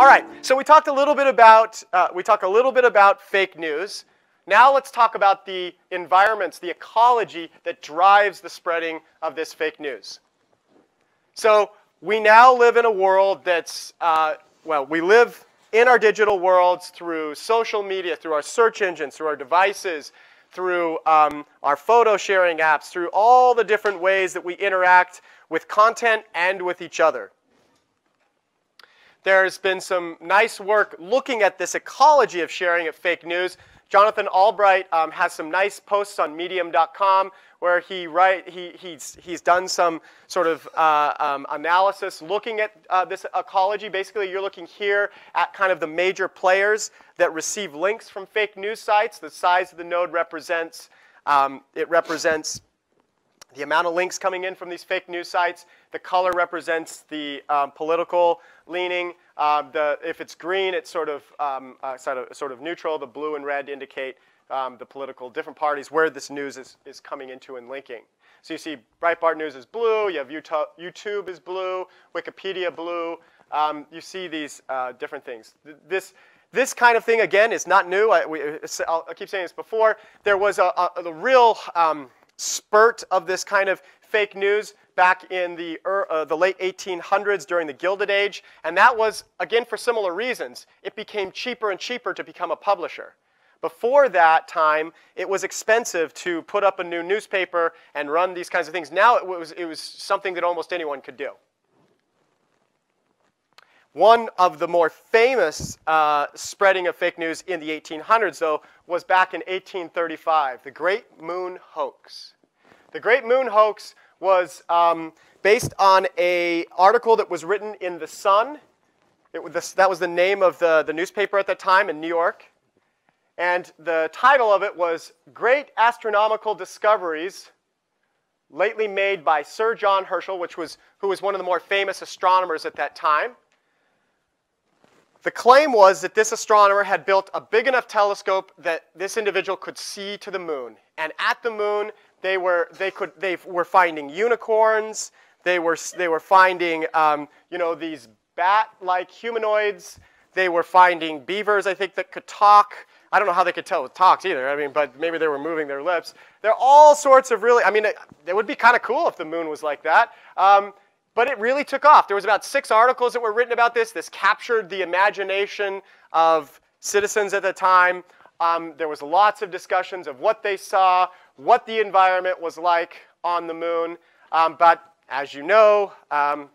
All right, so we talked a little bit about uh, we talked a little bit about fake news. Now let's talk about the environments, the ecology that drives the spreading of this fake news. So we now live in a world that's uh, well, we live in our digital worlds through social media, through our search engines, through our devices, through um, our photo sharing apps, through all the different ways that we interact with content and with each other. There's been some nice work looking at this ecology of sharing of fake news. Jonathan Albright um, has some nice posts on medium.com where he write, he, he's, he's done some sort of uh, um, analysis looking at uh, this ecology. Basically, you're looking here at kind of the major players that receive links from fake news sites. The size of the node represents, um, it represents the amount of links coming in from these fake news sites. The color represents the um, political leaning. Uh, the, if it's green, it's sort of, um, uh, sort of, sort of neutral. The blue and red indicate um, the political different parties where this news is, is coming into and linking. So you see Breitbart News is blue. You have YouTube is blue. Wikipedia blue. Um, you see these uh, different things. This, this kind of thing, again, is not new. I, I keep saying this before. There was a, a, a real um, spurt of this kind of fake news back in the, uh, the late 1800s during the Gilded Age, and that was, again, for similar reasons. It became cheaper and cheaper to become a publisher. Before that time, it was expensive to put up a new newspaper and run these kinds of things. Now it was, it was something that almost anyone could do. One of the more famous uh, spreading of fake news in the 1800s, though, was back in 1835, the Great Moon Hoax. The Great Moon Hoax was um, based on an article that was written in The Sun. That was the name of the, the newspaper at that time in New York. And the title of it was Great Astronomical Discoveries Lately Made by Sir John Herschel, which was, who was one of the more famous astronomers at that time. The claim was that this astronomer had built a big enough telescope that this individual could see to the moon. And at the moon, they were, they could, they were finding unicorns. They were, they were finding um, you know, these bat-like humanoids. They were finding beavers, I think, that could talk. I don't know how they could tell with talks either. I mean, but maybe they were moving their lips. There are all sorts of really, I mean, it, it would be kind of cool if the moon was like that. Um, but it really took off. There was about six articles that were written about this. This captured the imagination of citizens at the time. Um, there was lots of discussions of what they saw, what the environment was like on the moon. Um, but as you know, um,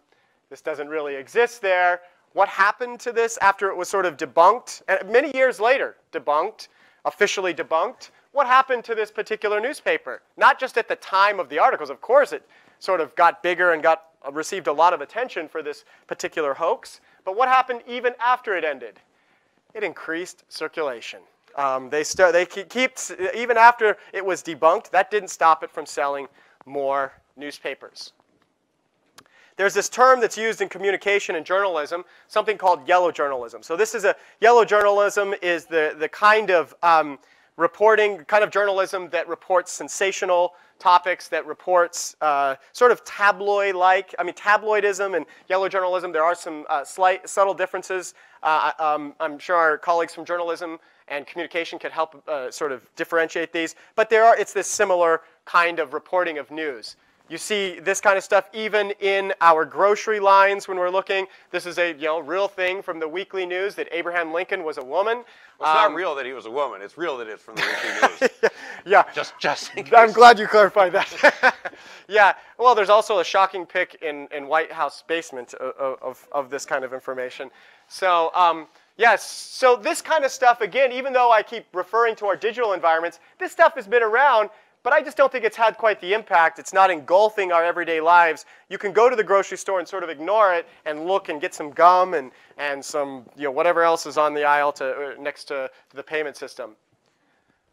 this doesn't really exist there. What happened to this after it was sort of debunked, and many years later debunked, officially debunked? What happened to this particular newspaper? Not just at the time of the articles, of course it sort of got bigger and got uh, received a lot of attention for this particular hoax. But what happened even after it ended? It increased circulation. Um, they, start, they keep, even after it was debunked, that didn't stop it from selling more newspapers. There's this term that's used in communication and journalism, something called yellow journalism. So this is a, yellow journalism is the, the kind of um, reporting, kind of journalism that reports sensational topics, that reports uh, sort of tabloid-like. I mean, tabloidism and yellow journalism, there are some uh, slight, subtle differences. Uh, um, I'm sure our colleagues from journalism and communication could help uh, sort of differentiate these. But there are, it's this similar kind of reporting of news. You see this kind of stuff even in our grocery lines when we're looking. This is a you know real thing from the weekly news that Abraham Lincoln was a woman. Well, it's um, not real that he was a woman. It's real that it's from the weekly news. yeah, Just, just. I'm glad you clarified that. yeah. Well, there's also a shocking pic in in White House basement of of, of this kind of information. So. Um, Yes, so this kind of stuff, again, even though I keep referring to our digital environments, this stuff has been around but I just don't think it's had quite the impact. It's not engulfing our everyday lives. You can go to the grocery store and sort of ignore it and look and get some gum and, and some, you know, whatever else is on the aisle to, next to the payment system.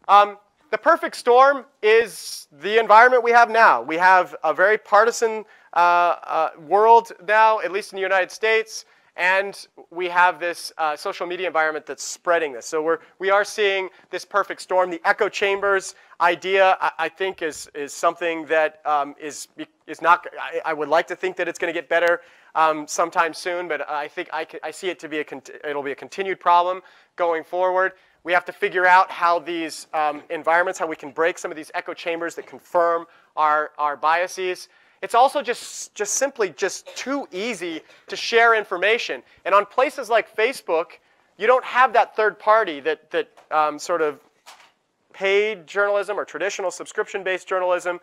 Um, the perfect storm is the environment we have now. We have a very partisan uh, uh, world now, at least in the United States. And we have this uh, social media environment that's spreading this. So we're, we are seeing this perfect storm. The echo chambers idea, I, I think, is, is something that um, is is not, I, I, would like to think that it's going to get better. um, sometime soon, but I think I, I see it to be a it'll be a continued problem going forward. We have to figure out how these um, environments, how we can break some of these echo chambers that confirm our, our biases. It's also just, just simply just too easy to share information. And on places like Facebook, you don't have that third party that, that um, sort of paid journalism or traditional subscription-based journalism.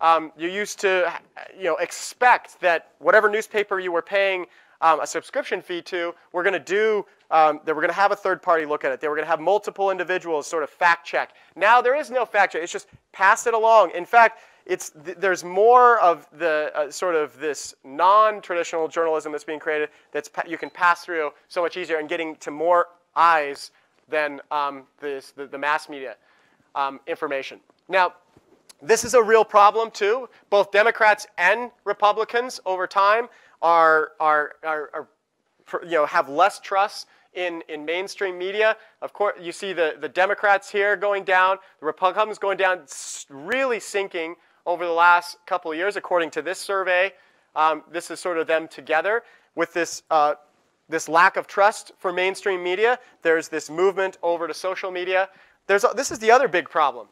Um, you used to you know, expect that whatever newspaper you were paying um, a subscription fee to, we're going to do, um, that we're going to have a third party look at it. They were going to have multiple individuals sort of fact check. Now there is no fact check. It's just pass it along. In fact, it's, th there's more of the uh, sort of this non-traditional journalism that's being created that's you can pass through so much easier and getting to more eyes than um, this, the, the, mass media um, information. Now, this is a real problem too. Both Democrats and Republicans over time are, are, are, are you know, have less trust in, in mainstream media. Of course, you see the, the Democrats here going down, the Republicans going down, really sinking over the last couple of years, according to this survey. Um, this is sort of them together with this, uh, this lack of trust for mainstream media. There's this movement over to social media. There's, this is the other big problem.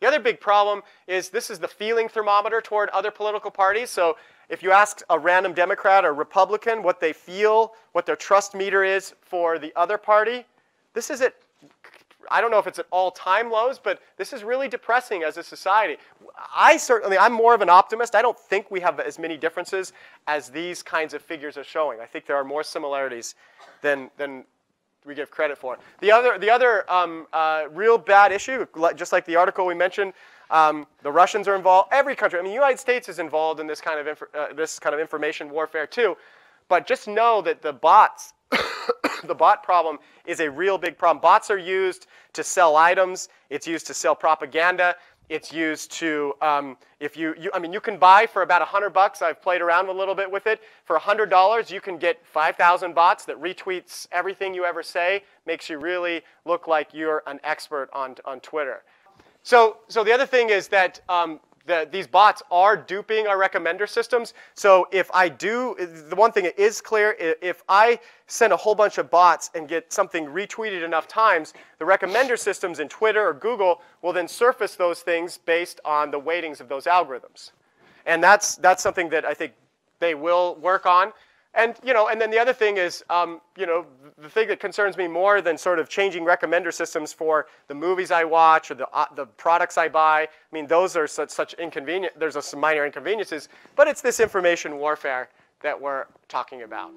The other big problem is this is the feeling thermometer toward other political parties. So if you ask a random Democrat or Republican what they feel, what their trust meter is for the other party, this is at, I don't know if it's at all-time lows, but this is really depressing as a society. I certainly, I'm more of an optimist. I don't think we have as many differences as these kinds of figures are showing. I think there are more similarities than, than we give credit for. The other, the other um, uh, real bad issue, just like the article we mentioned, um, the Russians are involved. Every country, I mean, the United States is involved in this kind of uh, this kind of information warfare too. But just know that the bots, the bot problem is a real big problem. Bots are used to sell items. It's used to sell propaganda. It's used to, um, if you, you, I mean, you can buy for about 100 bucks. I've played around a little bit with it. For $100, you can get 5,000 bots that retweets everything you ever say, makes you really look like you're an expert on, on Twitter. So, so the other thing is that um, the, these bots are duping our recommender systems. So if I do, the one thing that is clear, if I send a whole bunch of bots and get something retweeted enough times, the recommender systems in Twitter or Google will then surface those things based on the weightings of those algorithms. And that's, that's something that I think they will work on. And, you know, and then the other thing is, um, you know, the thing that concerns me more than sort of changing recommender systems for the movies I watch or the, uh, the products I buy, I mean, those are such, such inconvenient, there's some minor inconveniences, but it's this information warfare that we're talking about.